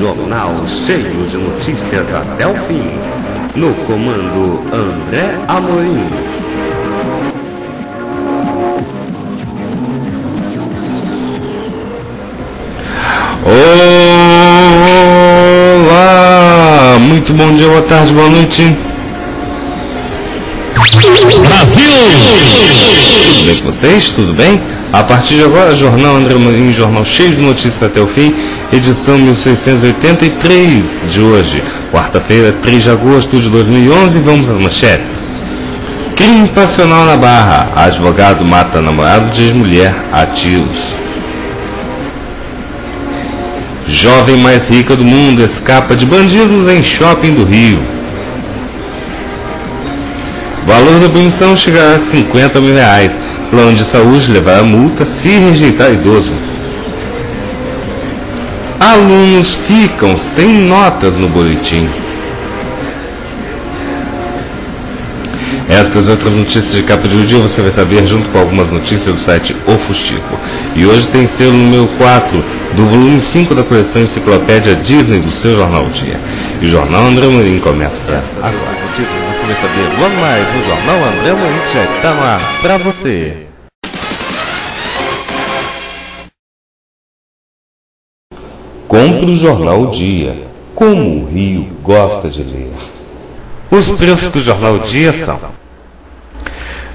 Jornal cheio de notícias até o fim. No comando André Amorim. Olá! Muito bom dia, boa tarde, boa noite. Brasil! Tudo bem com vocês? Tudo bem? A partir de agora, Jornal André Marinho, jornal cheio de notícias até o fim, edição 1683 de hoje, quarta-feira, 3 de agosto de 2011. Vamos às manchetes. Crime passional na Barra. Advogado mata namorado de ex-mulher a tiros. Jovem mais rica do mundo escapa de bandidos em shopping do Rio. Valor da punição chegará a 50 mil reais. Plano de saúde levará multa se rejeitar idoso. Alunos ficam sem notas no boletim. Estas e outras notícias de capa de dia você vai saber junto com algumas notícias do site O Fustico. E hoje tem selo número 4 do volume 5 da coleção Enciclopédia Disney do seu Jornal Dia. E o Jornal André Marim começa agora. Vai saber logo mais no Jornal André que já está no ar para você. Compre o Jornal Dia, como o Rio gosta de ler. Os preços do Jornal Dia são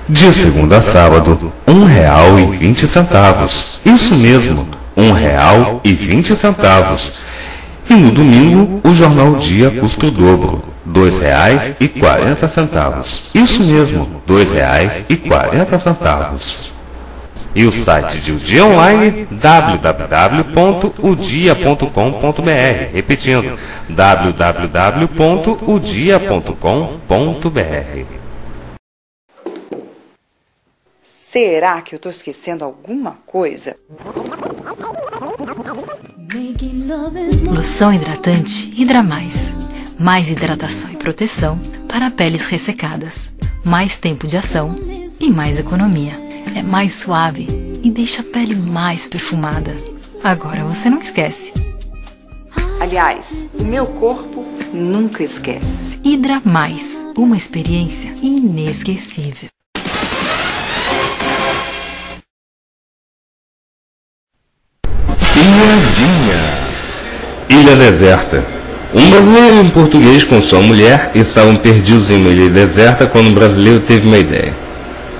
de segunda a sábado, um real e vinte centavos. Isso mesmo, um real e vinte centavos. E no domingo, o Jornal Dia custa o dobro, dois reais e quarenta centavos. Isso mesmo, dois reais e quarenta centavos. E o site de O Dia Online, www.udia.com.br. Repetindo, www.udia.com.br. Será que eu tô esquecendo alguma coisa? Loção hidratante Hidra Mais. Mais hidratação e proteção para peles ressecadas. Mais tempo de ação e mais economia. É mais suave e deixa a pele mais perfumada. Agora você não esquece. Aliás, o meu corpo nunca esquece. Hidra Mais. Uma experiência inesquecível. Piadinha. Ilha deserta. Um brasileiro e um português com sua mulher estavam perdidos em uma ilha deserta quando um brasileiro teve uma ideia.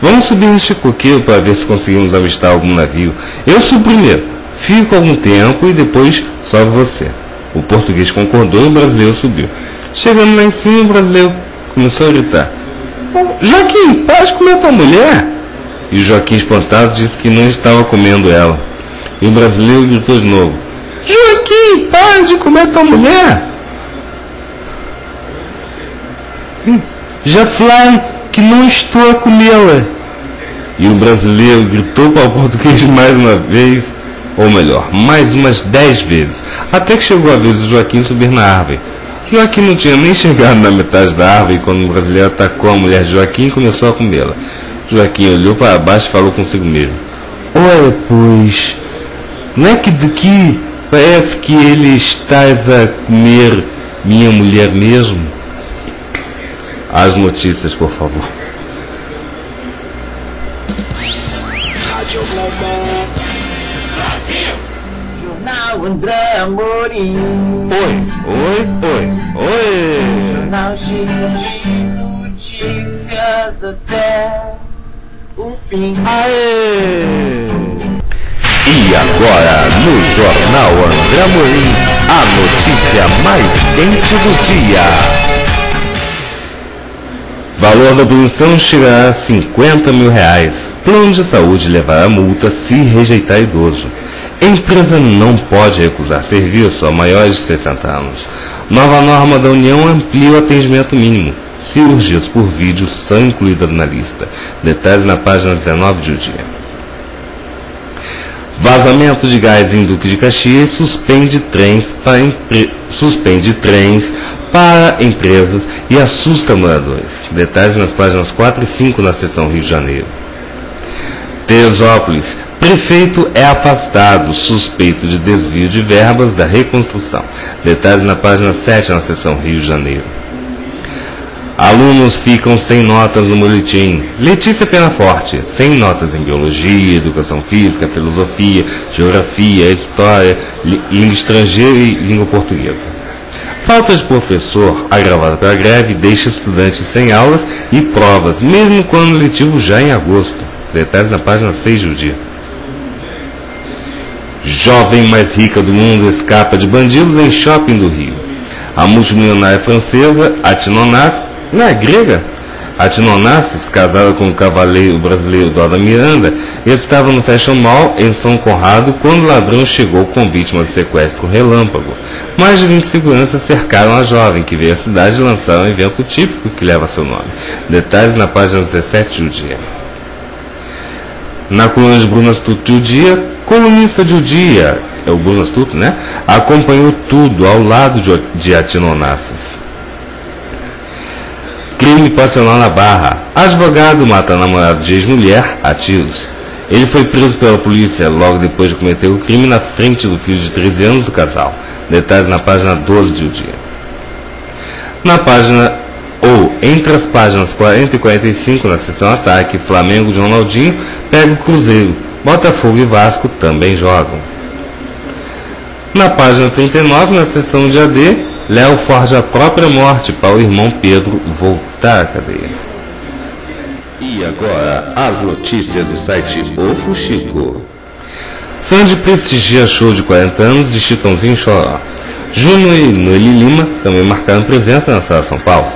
Vamos subir neste coqueiro para ver se conseguimos avistar algum navio. Eu subo primeiro, fico algum tempo e depois sobe você. O português concordou e o brasileiro subiu. Chegando lá em cima, o brasileiro começou a gritar: "Ô, Joaquim, para de comer tua mulher! E Joaquim, espantado, disse que não estava comendo ela. E o brasileiro gritou de novo: Joaquim, para de comer tua mulher! Já falei que não estou a comê-la. E o brasileiro gritou para o português mais uma vez, ou melhor, mais umas dez vezes, até que chegou a vez do Joaquim subir na árvore. Joaquim não tinha nem chegado na metade da árvore quando o brasileiro atacou a mulher de Joaquim e começou a comê-la. Joaquim olhou para baixo e falou consigo mesmo: Olha, pois, não é que daqui parece que ele estás a comer minha mulher mesmo? As notícias, por favor. Jornal André Amorim. Oi, oi, oi, oi. Jornal cheio de notícias até o fim. Aê! E agora, no Jornal André Amorim, a notícia mais quente do dia. Valor da punição chegará a 50 mil reais. Plano de saúde levará multa se rejeitar idoso. Empresa não pode recusar serviço a maiores de 60 anos. Nova norma da União amplia o atendimento mínimo. Cirurgias por vídeo são incluídas na lista. Detalhes na página 19 de O Dia. Vazamento de gás em Duque de Caxias suspende trens para, suspende trens para empresas e assusta moradores. Detalhes nas páginas 4 e 5 na seção Rio de Janeiro. Teresópolis. Prefeito é afastado, suspeito de desvio de verbas da reconstrução. Detalhes na página 7 na seção Rio de Janeiro. Alunos ficam sem notas no boletim. Letícia Penaforte, sem notas em biologia, educação física, filosofia, geografia, história, língua estrangeira e língua portuguesa. Falta de professor, agravada pela greve, deixa estudantes sem aulas e provas, mesmo quando letivo já em agosto. Detalhes na página 6 do dia. Jovem mais rica do mundo escapa de bandidos em shopping do Rio. A multimilionária francesa, Atinonas, não é grega? A Tinonassis, casada com o cavaleiro brasileiro Doda Miranda, estava no Fashion Mall em São Conrado quando o ladrão chegou com vítima de sequestro relâmpago. Mais de 20 seguranças cercaram a jovem, que veio à cidade lançar um evento típico que leva seu nome. Detalhes na página 17 do dia. Na coluna de Bruno Astuto de O Dia, colunista de O Dia, é o Bruno Astuto, né? Acompanhou tudo ao lado de Atinonassis. Crime passional na Barra. Advogado mata namorado de ex-mulher a tiros. Ele foi preso pela polícia logo depois de cometer o crime na frente do filho de 13 anos do casal. Detalhes na página 12 de O Dia. Na página ou entre as páginas 40 e 45 na seção Ataque, Flamengo de Ronaldinho pega o Cruzeiro. Botafogo e Vasco também jogam. Na página 39, na seção de AD, Léo forja a própria morte para o irmão Pedro voltar à cadeia. E agora, as notícias do site O Fuxico. Sandy prestigia show de 40 anos de Chitãozinho Choró. Júnior e Noeli Lima também marcaram presença na Sala São Paulo.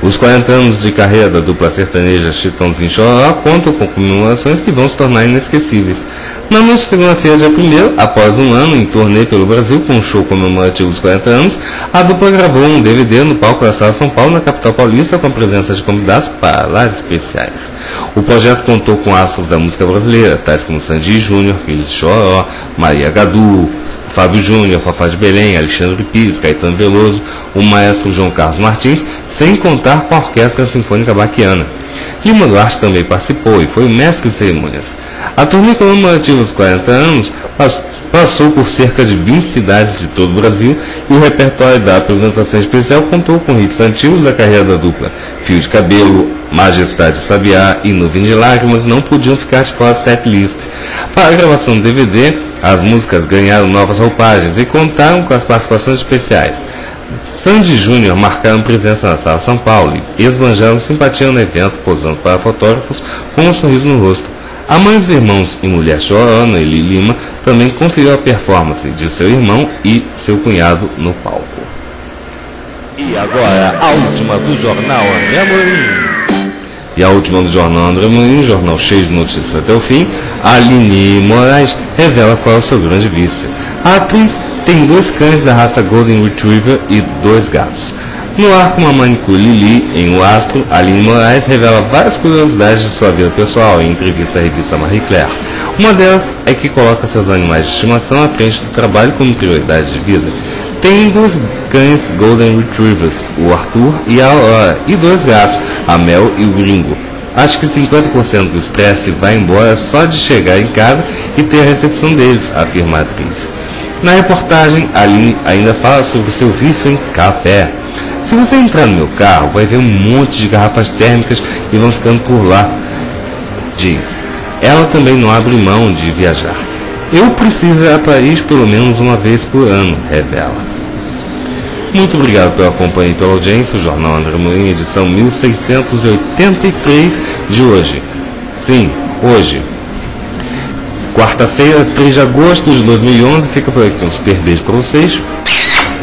Os 40 anos de carreira da dupla sertaneja Chitãozinho Chororó contam com comemorações que vão se tornar inesquecíveis. Na noite de segunda-feira, dia 1 após um ano em turnê pelo Brasil com um show comemorativo dos 40 anos, a dupla gravou um DVD no palco da Sala São Paulo, na capital paulista, com a presença de convidados para lá especiais. O projeto contou com astros da música brasileira, tais como Sandy Júnior, filho de Choró, Maria Gadu, Fábio Júnior, Fafá de Belém, Alexandre Pires, Caetano Veloso, o maestro João Carlos Martins, sem contar com a Orquestra Sinfônica Baquiana. Lima Duarte também participou e foi o mestre de cerimônias. A turnê comemorativa dos 40 anos passou por cerca de 20 cidades de todo o Brasil e o repertório da apresentação especial contou com hits antigos da carreira da dupla. Fio de Cabelo, Majestade Sabiá e Nuvem de Lágrimas não podiam ficar de fora da setlist. Para a gravação do DVD, as músicas ganharam novas roupagens e contaram com as participações especiais. Sandy Júnior marcaram presença na Sala São Paulo e esbanjaram simpatia no evento, posando para fotógrafos com um sorriso no rosto. A mãe dos irmãos e mulher chorona, Eli Lima, também conferiu a performance de seu irmão e seu cunhado no palco. E agora, a última do jornal André Amorim. E a última do jornal André Amorim, jornal cheio de notícias até o fim, Aline Moraes revela qual é o seu grande vício. A atriz tem dois cães da raça Golden Retriever e dois gatos. No ar com a manicure Lili, em O Astro, Aline Moraes revela várias curiosidades de sua vida pessoal em entrevista à revista Marie Claire. Uma delas é que coloca seus animais de estimação à frente do trabalho como prioridade de vida. Tem dois cães Golden Retrievers, o Arthur e a Aurora, e dois gatos, a Mel e o Gringo. Acho que 50% do estresse vai embora só de chegar em casa e ter a recepção deles, afirma a atriz. Na reportagem, Aline ainda fala sobre seu vício em café. Se você entrar no meu carro, vai ver um monte de garrafas térmicas e vão ficando por lá. Diz. Ela também não abre mão de viajar. Eu preciso ir a Paris pelo menos uma vez por ano, revela. Muito obrigado pela companhia e pela audiência. O Jornal André Morim, edição 1683 de hoje. Sim, hoje. Quarta-feira, 3 de agosto de 2011. Fica por aqui um super beijo para vocês.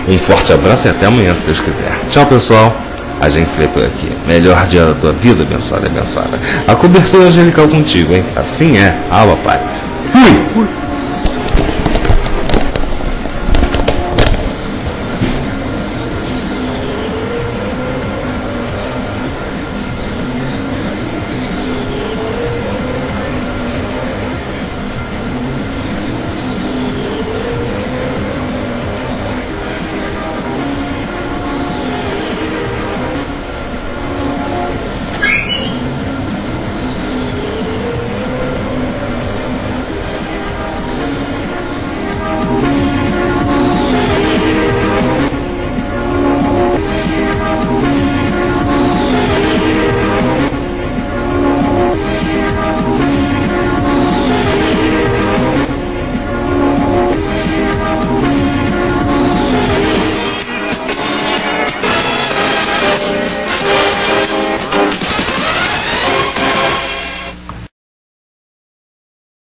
Um forte abraço e até amanhã, se Deus quiser. Tchau, pessoal. A gente se vê por aqui. Melhor dia da tua vida, abençoada abençoada. A cobertura angelical contigo, hein? Assim é. Ah, papai. Fui!